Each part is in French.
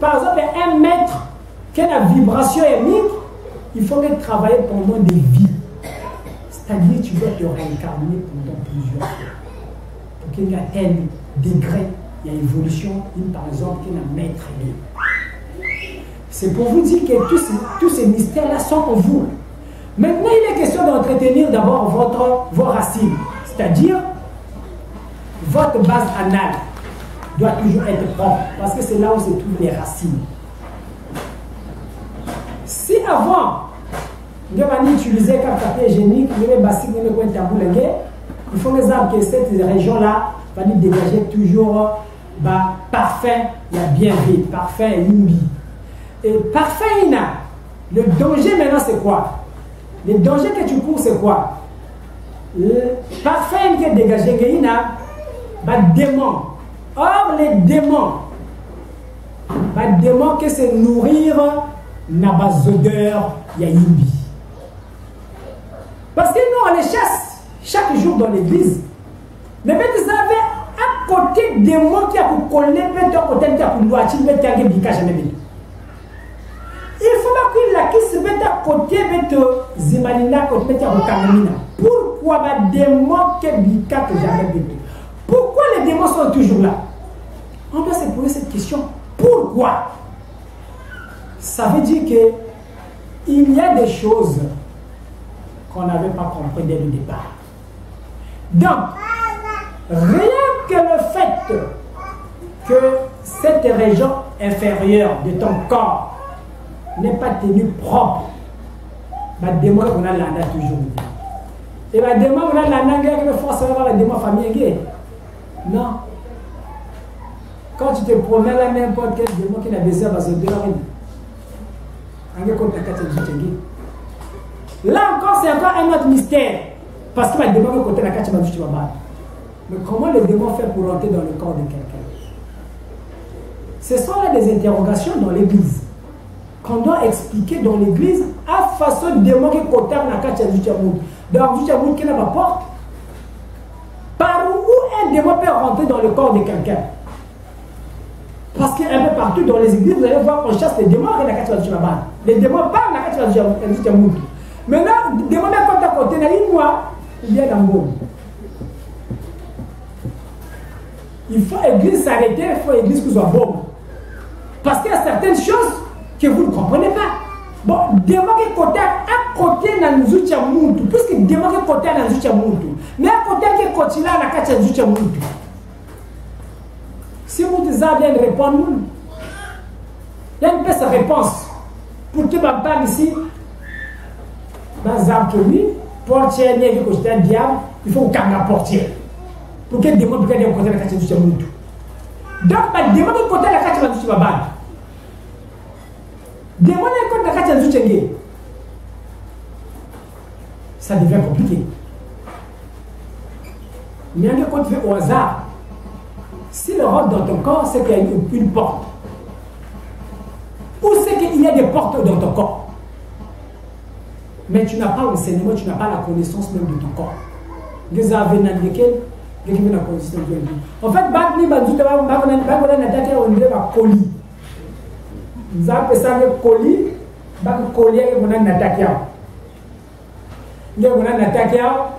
par exemple, un maître qui a la vibration émique, il faut travailler pendant des vies. C'est-à-dire tu dois te réincarner pendant plusieurs fois. Pour qu'il y ait un degré, il y a évolution, une par exemple, qui un maître C'est pour vous dire que tous ces, tous ces mystères-là sont en vous. Maintenant, il est question d'entretenir d'abord votre, vos racines, c'est-à-dire votre base anale doit toujours être propre, parce que c'est là où se trouvent les racines. Si avant, nous avons utilisé hygiénique, nous il faut les arbres que cette région-là va nous dégager toujours bah, parfait, il y a bien vite, parfait, limbi. Et parfait, il. Le danger maintenant, c'est quoi? Le danger que tu cours, c'est quoi? Le parfait qui est dégagé, il a, bah, démon. Or, les démons, bah, démons que c'est nourrir n'a pas odeur, il y a limbi. Parce que nous, on les chasse chaque jour dans l'église. Mais vous avez à côté mots qui a pour coller, peut-être côté qui a pour loiter, peut-être qui a bika jamais Il faut que la qui se mette à côté de Zimalina, côté qui a pour Kamina. Pourquoi des démons qui bika que jamais Pourquoi les démons sont toujours là On doit se poser cette question. Pourquoi? Ça veut dire que il y a des choses qu'on n'avait pas compris dès le départ. Donc, rien que le fait que cette région inférieure de ton corps n'est pas tenue propre, ma démon on a l'anda toujours. Et ma démon on a l'anda que forcément la démon famille Non. Quand tu te promets là n'importe quel démon qui n'a besoin de donner. Là encore, c'est encore un autre mystère. Parce que ma démon côté la carte tu vas Mais comment le démon fait pour rentrer dans le corps de quelqu'un? Ce sont là des interrogations dans l'église qu'on doit expliquer dans l'église à façon de démon qui côté la carte du Tchamoud. Donc, du Tchamoud qui n'a pas porte? Par où un démon peut rentrer dans le corps de quelqu'un? Parce qu'un peu partout dans les églises, vous allez voir qu'on chasse les démons avec la carte du Les démons parlent la carte du Tchamoud. Maintenant, démon quand à côté, il mois, il y a dans Il faut l'église s'arrêter, il faut l'église que soit bonne. Parce qu'il y a certaines choses que vous ne comprenez pas. Bon, démarrer côté à côté dans nous outils mutu, puisque démarrer côté dans nous outils mutu. Mais à côté qui côté là, la carte nous outils. Si vous avez bien répondre, il y a une de réponse. Pour que ma parle ici, dans un lui, portier ni yake kushita diable il faut kanga portier pour que aller côté la kati du muntu donc ba démon ko côté la kati ba babana démon ko côté la kati du chenge ça devient compliqué. Mais on compte au hasard si le rentre dans ton corps c'est qu'il y a une, une porte ou c'est qu'il y a des portes dans ton corps mais tu n'as pas l'enseignement, tu n'as pas la connaissance même de ton corps. En fait, Bagni Banzuta Bagona Nataka on dirait ma colis. Nous avons ça le colis, Bag colis et mon Nataka. Il y a mon Nataka.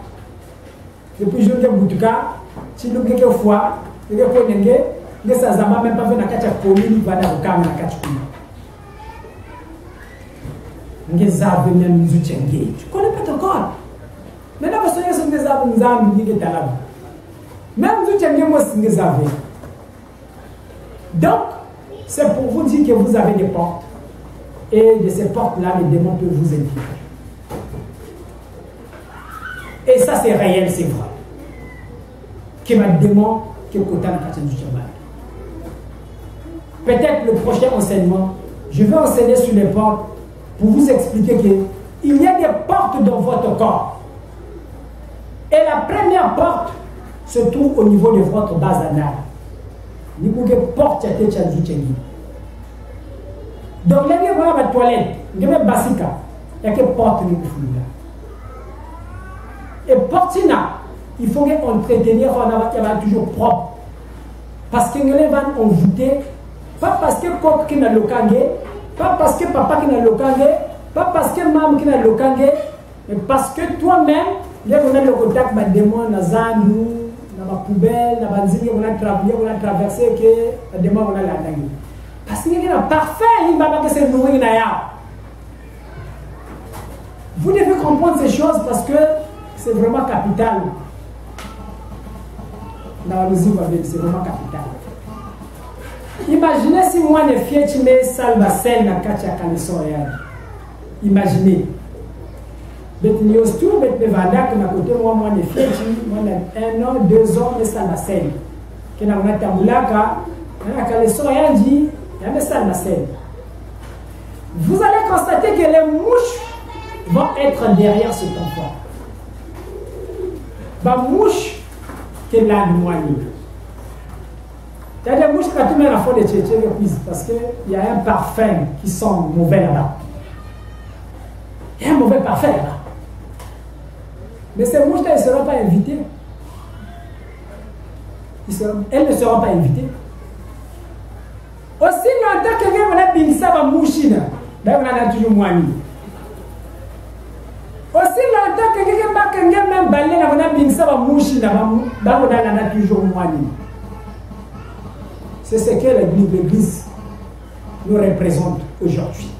Depuis je viens Boutuka, si nous quelques fois, il y a quoi n'engé, les Sazama même pas fait la kacha colis, il va dans le camp la kacha colis ngezabe nemzuchenge tu connais pas ton corps. Mais parce que c'est ngezabe nzambi ni ketalabu même zuchenge moi c'est ngezabe donc c'est pour vous dire que vous avez des portes. Et de ces portes là les démons peuvent vous infiltrer et ça c'est réel c'est vrai. Que ma démon que kota na kati du peut-être le prochain enseignement je vais enseigner sur les portes pour vous expliquer qu'il y a des portes dans votre corps. Et la première porte se trouve au niveau de votre base anale. Ni pour que porte à tête Donc, là, vous avez la toilette, vous avez basika, il y a que porte ni. Et portina, il faut qu'on entretenir, on a toujours propre. Parce que les vannes ont voûté pas parce que coq qui n'a le kangé, pas parce que papa qui n'a le kangé, pas parce que maman qui n'a le kangé, mais parce que toi-même, y a le contact avec des démons, dans zandu, dans ma poubelle, ma zine, on a traversé, on a traversé, que les démons, on a la dingue. Parce qu'il un parfait, il va pas que c'est nourri, Vous devez comprendre ces choses parce que c'est vraiment capital. Dans la musique, c'est vraiment capital. Imaginez si moi, tu mets salva sel dans Katia Kaneson. Imaginez. Bet nios tout, bet me vanda, que na côté moi, moi, les filles, moi, un an, deux ans, mais salva sel. Que na mona tambulaka, na Kaneson, dit, il y a salva sel. Vous allez constater que les mouches vont être derrière cet enfant. Ma mouche moi Il y a des mouches quand tu mets la fois de tchétché parce qu'il y a un parfum qui sent mauvais là-bas. Il y a un mauvais parfum là-bas. Mais ces mouches-là, elles ne seront pas invitées. elles ne seront pas invitées. Aussi longtemps que va bien ça va moucher là, ben on a toujours moins aussi longtemps que quelqu'un même balé na on a bien ça va moucher là, ben on a toujours moins c'est ce que l'Église nous représente aujourd'hui.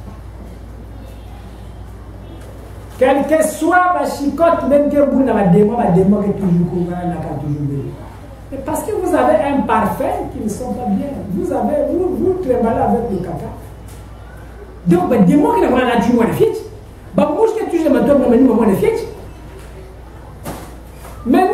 Quel que soit la chicote, même que vous n'avez démon, la démon est toujours toujours Mais parce que vous avez un parfum qui ne sont pas bien. Vous avez, vous, vous tremblez avec le caca. Donc, le démon qui n'a pas la toujours de fiche. Bah, moi, je suis toujours ma de fiche. Maintenant, si mami qui a la sagesse, qui a la yéla, qui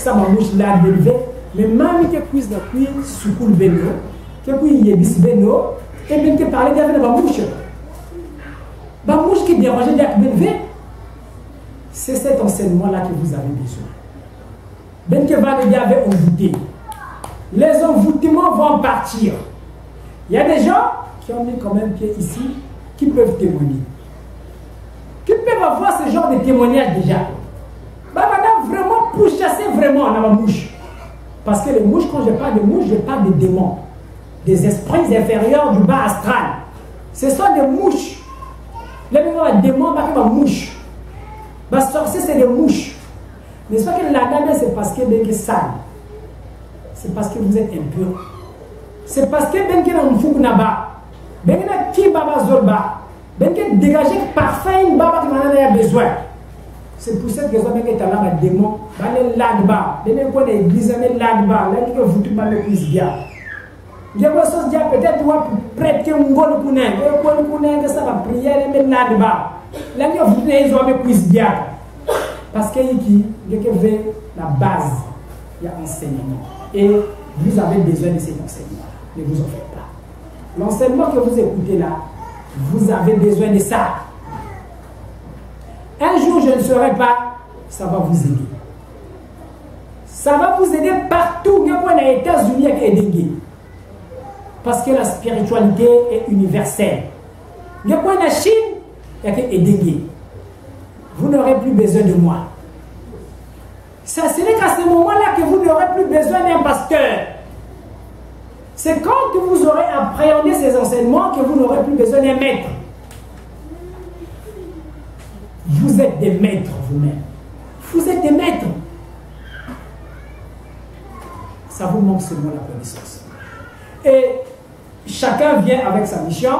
ça m'a mouche là dérivé mais mami que puisse na kui sukul beno. Que puis yebis beno. Et bien que parler d'avec la mouche la mouche qui dérangeait d'être dérivé c'est cet enseignement là que vous avez besoin. Ben que va le avait envoûté les envoûtements vont partir. Il y a des gens qui ont mis quand même pied ici qui peuvent témoigner. Qui peuvent avoir ce genre de témoignage déjà? Bah, pour chasser vraiment dans ma bouche. Parce que les mouches, quand je parle de mouches, je parle de démons. Des esprits inférieurs du bas astral. Ce sont des mouches. Les démons, pas ma mouche. Ma sorcier, c'est des mouches. N'est-ce pas que la dame, c'est parce que est sale. C'est parce que vous êtes impur. C'est parce que ben que un fou naba. Ben que qui baba zolba. Ben que dégager parfait baba qui m'en a besoin. C'est pour cette raison que tu là un démon. Les ladba, dans les coins de l'église, dans les ladba, là, que vous tout mal cuisse bien. Je vois ça, dire peut-être toi prêter coup et un bon coup que ça va prier, mais ladba. Là, que vous cuisse bien. Parce que qui, y a la base, il y a enseignement. Et vous avez besoin de cet enseignement. Ne vous en faites pas. L'enseignement que vous écoutez là, vous avez besoin de ça. Un jour, je ne serai pas, ça va vous aider. Ça va vous aider partout. Il les États-Unis avec Parce que la spiritualité est universelle. Il y a la Chine avec Vous n'aurez plus besoin de moi. Ça, ce n'est qu'à ce moment-là que vous n'aurez plus besoin d'un pasteur. C'est quand vous aurez appréhendé ces enseignements que vous n'aurez plus besoin d'un maître. Vous êtes des maîtres vous-même. Vous êtes des maîtres. Ça vous manque seulement la connaissance. Et chacun vient avec sa mission.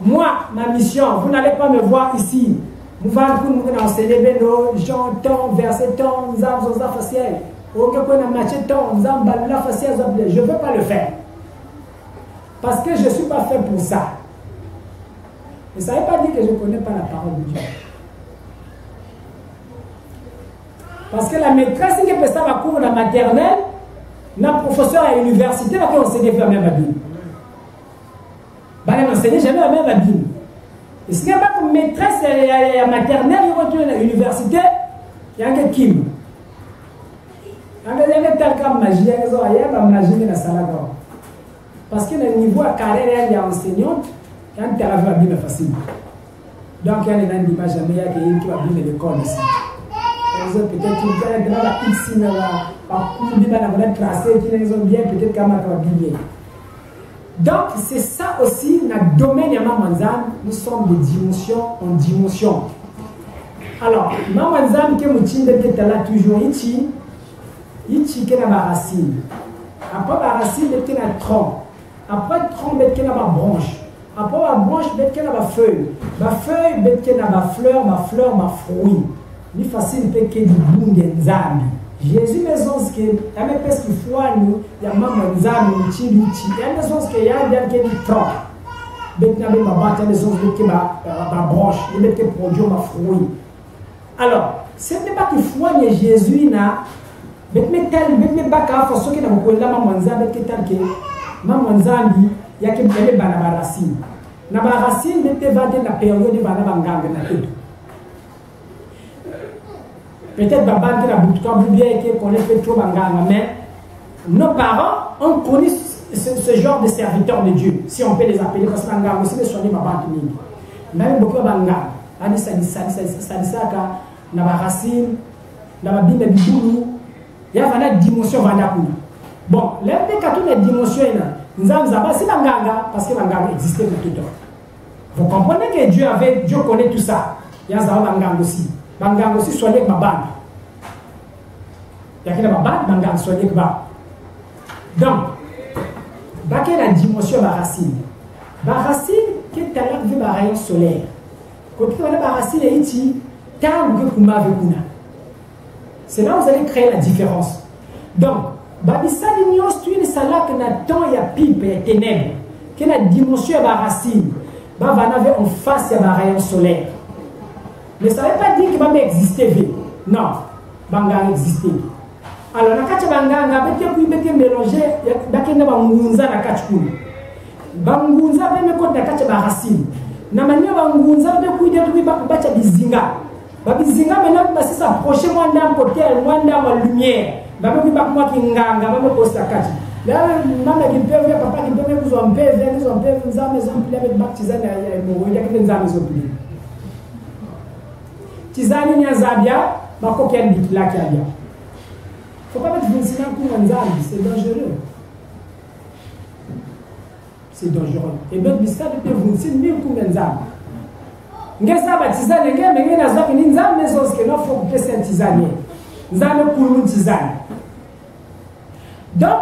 Moi, ma mission, vous n'allez pas me voir ici. Nous allons enseigner Beno, Jean, ton, verset, avons facial. Je ne veux pas le faire. Parce que je ne suis pas fait pour ça. Mais ça ne veut pas dire que je ne connais pas la parole de Dieu. Parce que la maîtresse qui peut ça cours la maternelle, na professeur à l'université, qu'on s'est fait même à dire. Bah, enseigné jamais la même Bible. Et ce n'est pas comme maîtresse ya maternelle, il y a l'université, il y a un Kim. Il y a un tel comme magie, il y a une magie dans la salle Parce que le niveau de carrière, il y a enseignante, il y a un tel la Bible facile. Donc il y a qui ne jamais, il y a qui va venir l'école ici. Qui qui. Donc, c'est ça aussi, notre domaine Mamanzan, nous sommes de dimension en dimension. Alors, Mamanzan, nous sommes là toujours ici, ici, qui est racine. Après la racine, y a tronc. Après le tronc, y a la branche. Après la branche, y a la feuille. La feuille, il y a la fleur, la fleur, la fruit. lifasili mpe ke libunge nzambi. Jésus mezonzike yambe peski fwani ya mama nzambi nchiluchi yamezonzike yandialike litro betina be mabata yamezonzike ke babranche yebete produire mafrui alors sende baki fwani ya jésus na betime tali betime baka afa soki na kokolela mama nzambi eke tali ke mama nzambi yake yambe bana baracine na baracine bete vande na periode bana bangambe na te Peut-être Baba la Boutouka bien qui connaît fait trop Banganga, mais nos parents ont connu ce, ce, genre de serviteurs de Dieu, si on peut les appeler, parce que Banganga aussi les soigner Baba Tumini. Même beaucoup de Banganga, Adi Sadisaka, Naba Racine, Naba Bimbe Biboulou, il y a une dimension Vandakuna. Bon, l'un des quatre dimensions là, nous avons c'est Banganga, parce que Banganga existait pour tout le temps. Vous comprenez que Dieu avait, Dieu connaît tout ça. Il y a Banganga aussi. Bangango si soigné babana yakina babana bangango soigné ba. Donc bake la dimension baracine baracine ke tala vi barayon solaire. Koki wana baracine eiti ntango ke kuma ave kuna c'est là vous allez créer la différence. Donc babisali nyonso tu esalaka na temps ya pipe ya ténèbre ke na dimension ya baracine bavana ve en face ya barayon solaire Mais ça ne veut pas dire que bamba exister. Non, banga exister. Alors na kati banganga bete kuyi bete mélanger bakende bangunza na kati kuna. Bangunza beme kota na kati ba racine. Na mania bangunza be kuyi de kuyi bakubata bizinga. Ba bizinga maintenant parce que ça approcher moi dans côté moi dans ma lumière. Ba kuyi bakumwa kinganga ba posta kati. nanga kimpevu ya papa kimpevu kuzwa mpevu ya kuzwa mpevu nzambe zompilya bebaktiza na ya mowenda kende nzambe zompilya ti za nini aza abia makoki ya ndikilaki abia faut pas mettre vinsina nkunga nzambe c'est dangereux. C'est dangereux. Ebet bisikabi mpe vunsini mbi nkunga nzambe nge saba tizane nge menge nazwaki ni nzambe ezoske nofoko mpesa tizane nzambe kulu tizane donc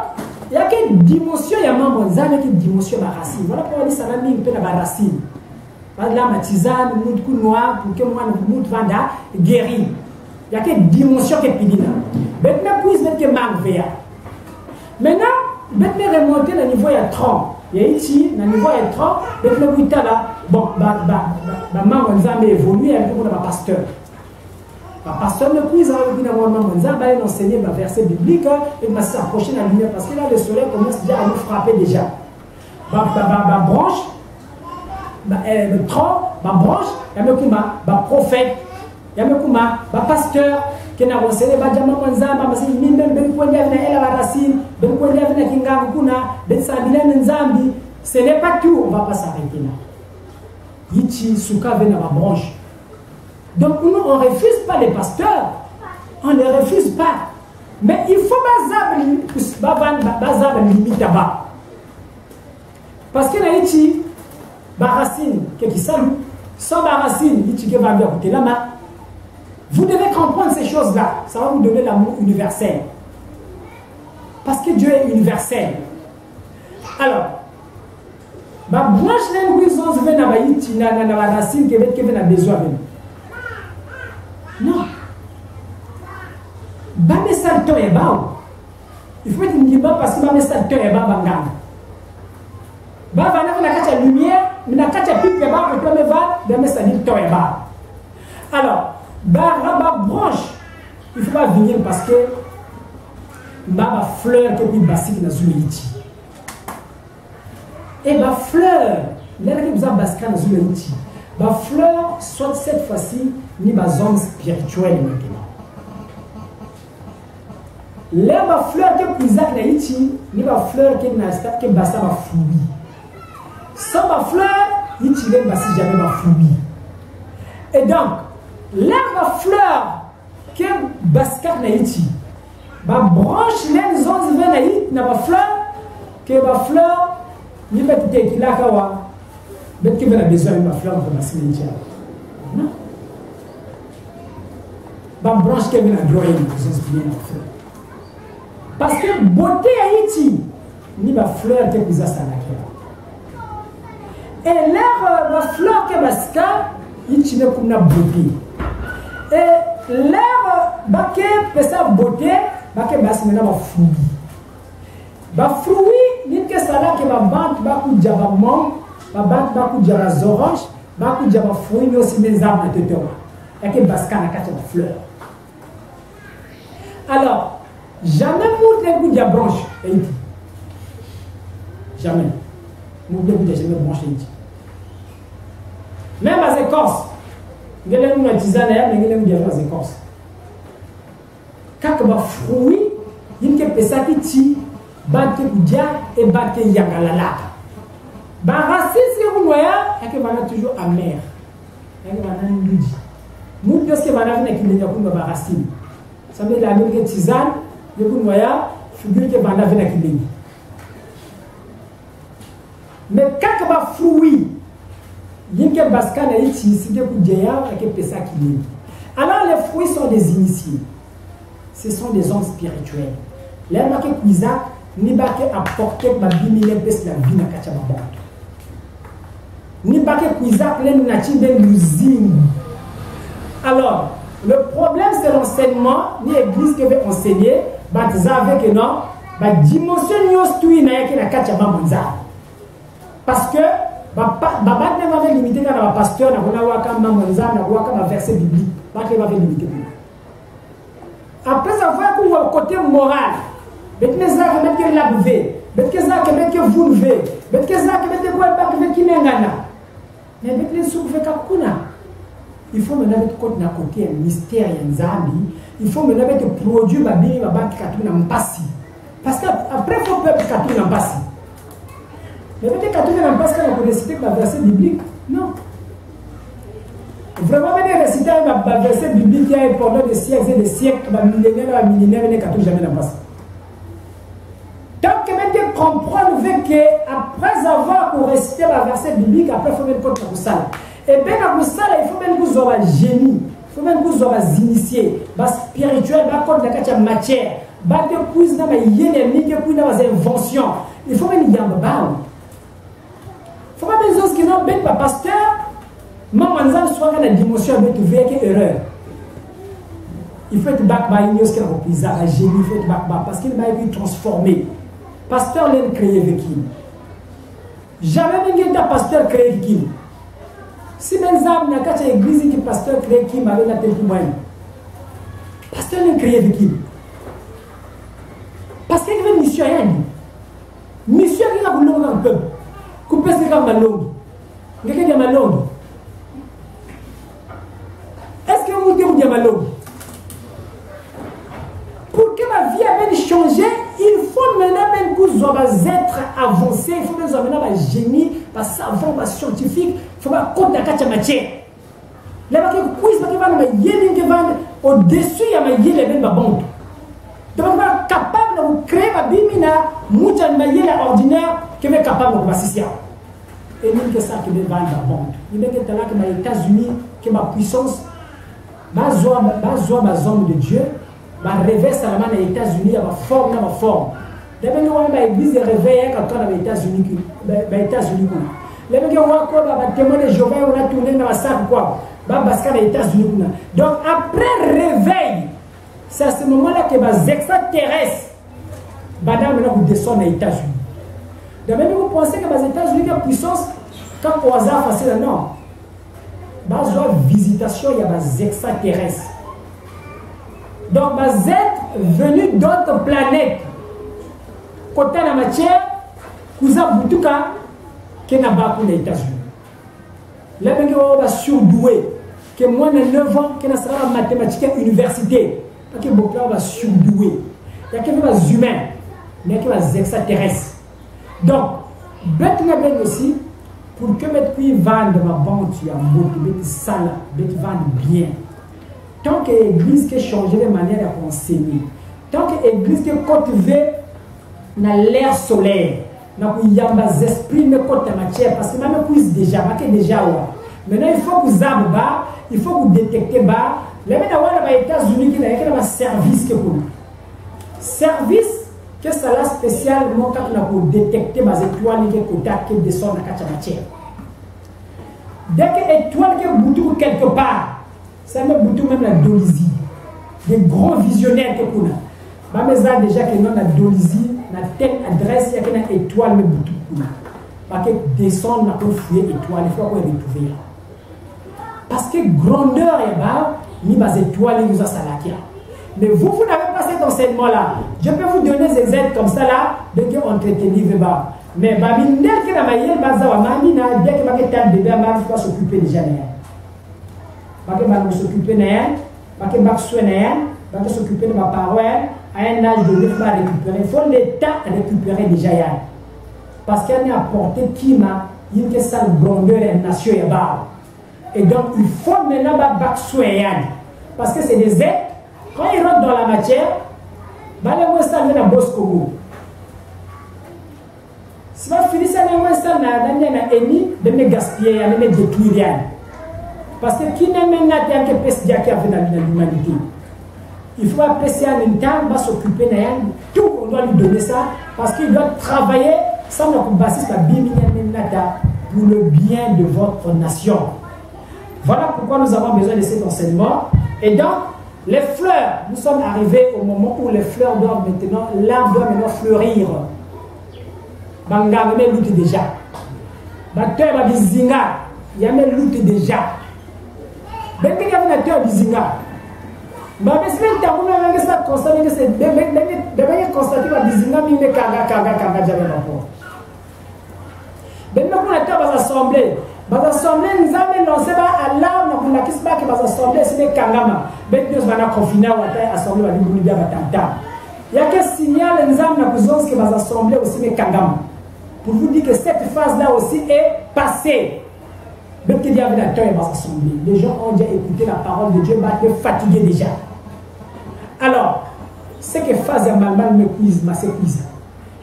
yaki dimension ya mambo nzambe yaki dimension ya baracine wana mpo walisana mingi mpe na baracine la matizane mutu kunwa pour que moi mutu vanda guéri il y a que dimension que pidina maintenant puis mettre que manque vea maintenant maintenant remonter le niveau ya 30 ya ici na niveau ya 30 maintenant kuita la bon ba ba ba mambo nzambe évoluer avec pasteur. Ba pasteur ne puis avoir kuna moi mambo nzambe aller enseigner ba verset biblique et va s'approcher de la lumière parce que là le soleil commence déjà à nous frapper déjà. Ba ba ba, ba branche le tronc, ma branche, yamekuma ba prophète, yamekuma ba pasteur, kena rosele ba jama mwanzamba basi mimbe ben kwenda na ela barasini ben kwenda na kingangu kuna ben sabila nzambi ce n'est pas tout on va pas s'arrêter là yichi suka vena ba branche donc nous on refuse pas les pasteurs on ne refuse pas mais il faut bazab bazab limite ba parce que na yichi baracine qui salue, sans main. Vous devez comprendre ces choses-là. Ça va vous donner l'amour universel. Parce que Dieu est universel. Alors, ma branche n'a pas besoin de venir na racine qui a besoin Non. Ba me salto e ba. Il faut être une parce que ba me salto e ba banganga. Ba va na la lumière mina kati ya pipe ya bare to amevale beamesani to ya bare alors bara babranche il faut bavinir parce que mba bafleur to kuyi basike nazumeli ti e eh, bafleur ndenge biza basika nazumeli ti bafleur soit cette fois-ci ni bazone spirituelle maintenant le bafleur ke kuizake na ye ti ni bafleur ke na stade ke basa bafui sans bafleur ye ti le basi jamais bafruit et donc le bafleur ke basikaki na ye ti babranche leni zonzi ve na ye na bafleur ke bafleur ni beti te ekilaka wa beti ke ve na besoin ya bafleur mpe basili ye ti awa babranche ke ve na droye na zonzi bien na bafleur parce que beauté ya iti ni bafleur te kuza salaki et l'air bafleur ke basika iti ne kuna beauté et l'air bake pesa beauté bake basi mena bafruit bafruit nini ke salaki babantu bakuja bamom babantu bakuja bazorange bakuja bafruit nyonso nde nzambe na tete wa yake basika na kati ya bafleur alors Jamais te goûter branche. Jamais. mugde kuja shenge mwashe nchi memba zekorse ngele munatizana yamwe ngele mudialwa zekorse kaka bafrui yinke pesaki ti bake kudia e bake yangalalaka barasisi ye kunwaya yake bana toujours amer. Yake bana ndudi mu peske bana fina kilenya kunwa barasine sambe la amilike tizane ye kunwaya figure ke bana fina kilenya mais kaka ba fruit yinke baska na ichi sike kujeya ake pesa kilengi alors les fruits sont des initiés. Ce sont des hommes spirituels. Les make kuiza ni bake apporter ba bimile pesa la vie na kacha ba bantu ni bake kuiza len na chimbe l'usine. Alors le problème c'est l'enseignement. Ni église qui veut enseigner batiza avec non badimension nyonso tui na yaki na kati ya nzambe parce que babati nde bave limité kaka na bapasteur na kuna waka mambo nzambe na kuwaka baverset biblique. Bati bave limité kuna après avoir kuwa côté moral betike ezalaka betike lab ve betike ezalaka betike vun ve betike ezalaka betike kwebaka ve kinengana mais betike suku ve kakuna. Il faut maintenant beti koti na côté ya mystère ya il faut maintenant bete produit babini babaki katuni na mpasi parce que après faut peuple katuni na mpasi mais bete katuni na mpasi kaka korécite baverset biblique. Non. Vraiment bene récite baverset biblique ya pendant des siècles et des siècles bamillénaire na bamillénaire bene katuni jamais na mpasi tant que bete comprendre ve que après avoir korécite baverset biblique après faut bene koti na kosala et bien na kosala il faut bene kozwa bagénie faut même kuzwa bazinitié baspirituel bakota na kati ya matière. Bate kuizi na mayele ya mike kui na bainvention il faut même yamba bao faka mpe nzo sikina beti bapaster mama nzambe so kaka na dimension abetu veyaki erreur. Il faut être back by nyonso kina kopriza agénie il faut être back by parce qu'il bayaki transformé pasteur lene créé vekini jamais mingi ta pasteur créé kikini si mbe nzambe na kati ya église ki pasteur créé kima abenga te kumwani pasteur lene créé vekini parce qu'il ve mission yani mission akika kulongo kaka peuple kupesa kaka malongi ngeke dia malongi est ce que mute kudia malongi pour que ma vie aben changer il faut maintenant ben kuzwa bazetre avancé il faut bezwa maintenant bagénie basavant bascientifique faut bakota na kati ya matière. La bake kukwisa bake bana mayele nke vanda au-dessus ya mayele bene babonto donc bana capable na kocréer babimi na mutu ya mayele ordinaire ke be capable na kobasisi awa eningi ke sala ke be vanda babonto ndenge talaka ba états-unis ke bapuissance bazwa bazwa bazhomme de dieu bareve salama na états-unis ya baforme na baforme ndenge wana baeglise ya réveil yaka to na baétats-unis baétats-unis kuna lebenge wako batémoin de jéhovah wana tourne na basaki kwako babasika na états-unis kuna donc après réveil c'est à ce moment là que baextraterrestre banda mena kodescendre na états-unis yabemi kopenseka baza états-unis ka puissance kaka aza facile non. Bazwa visitation ya baextraterrestre donc bazetre venu d'autres planètes. Kotala matière kuza butuka ke na baku na états-unis. Labenge oyo basurdoué ke mwana 9 ans ke na sara ba mathématique ya université pake bokila oyo basurdoué yake mpe bahumain me yake baextraterrestre donc beti na beni aussi pour que beti kui vendre mabantu ya mboki beti sala beti vendre bien. Tant que église ke changer de manière ya konseigner tant que église ke cultiver na l'air solaire na kuyamba zesprit mekota matière parce que mame kuize déjà make déjà wa maintenant il faut kuzamba ba il faut kudétecte ba leme na wana ba états-unis ke nayeke na baservice ke kuna service que ça là spécialement quand on a pour détecter les étoiles qui descendent dans la matière. Dès que étoile qui boutou quelque part, ça me boutou même la dolisie. Des gros visionnaires que vous avez. Mais déjà que nous avons la telle adresse, il y a une étoile me boutou. Parce que descendre pour fouiller étoile, il faut qu'on retrouve. Parce que grandeur est bas, ni les étoiles nous a salakia. Mais vous, vous n'avez cet enseignement-là. Je peux vous donner des aides comme ça là, de que entretenir bas. Mais babi ndel ke na mayel baza wa mami na dès que baké tan bébé ma faut s'occuper déjà né. Baké ba s'occuper né, baké ba soin né, baké s'occuper de ma parole à un âge de 9 ans récupérer. Il faut l'état récupérer déjà ya. Parce qu'elle a apporté qui m'a une que ça grandeur et nation bas. Et donc il faut maintenant ba bac soin parce que c'est des aides quand ils rentrent dans la matière, vient à Bosco. Si vous finissez avec moi, ça n'a pas ennemi de me gaspiller, de me détruire. Parce que qui n'est même pas un peu qui a dans l'humanité? Il faut apprécier un temps, va s'occuper de tout, on doit lui donner ça, parce qu'il doit travailler sans la bassiste la pour le bien de votre nation. Voilà pourquoi nous avons besoin de cet enseignement. Et donc, les fleurs, nous sommes arrivés au moment où les fleurs doivent maintenant, l'arbre doit maintenant fleurir. Banganga me lutte déjà. Batoya babizinga ya me lutte déjà. Bengenge ya bina bizinga babesi be ntango me benge sa constat benge se bebenge constate babizinga mingi be kanga kanga kanga jabe bapo benge kuna to bazassemble bazassemble nzambe nonse ba alarme na kolakisi bake bazassemble esi bekangama beti nyonso bana confine wata assemble balibuni bia batanta yake signale nzambe na kuzonske bazassemble osi bekangama pour vous dire que cette phase-là aussi est passée. Avait la terre et assemblée. Les gens ont déjà écouté la parole de Dieu, mais ils fatigués déjà. Alors, que phase de mal me cuise, ma cuise.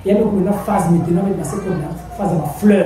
Il y a une phase maintenant, c'est comme la phase de fleur.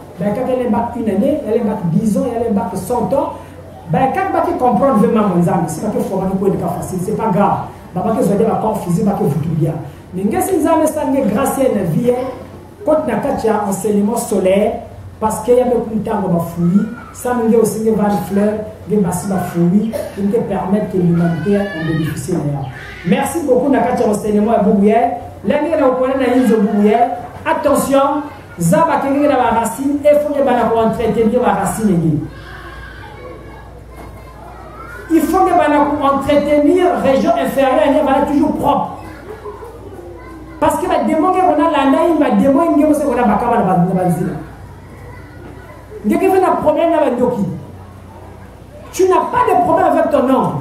ben quand elle bac une année elle est bac 10 ans elle est bac 100 ans ben quand qui comprendre vraiment mon âme c'est pas que faut pas être facile c'est pas grave. Ba ba que zo de ba confuser ba que vous tout bien. Mais ngesi nzambe sange grâce na vie kote na kati ya enseignement solaire parce que yabe kuntango bafui ça nge aussi nge vale fleur nge basi bafui nge permettre que l'humanité en bénéficie na merci beaucoup na kati ya enseignement bubu ye lenge na okona na yinzo bubu ye attention za bakengenge na baracine efonge bana koentretenir baracine nini il faut que bana koentretenir région inférieure nge bana toujours propre. Parce que bademo ke bona landa ye bademo nge mose bona bakaba na banzila ngeke fe na problème na bandoki. Tu n'as pas de problème avec ton nom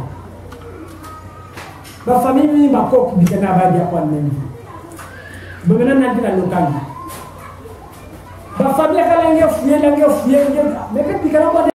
bafamille mini bakoki bikana badia kwa nani. Bomena nanti na बस सब लेकर लेंगे ये लेंगे ये लेकिन दिख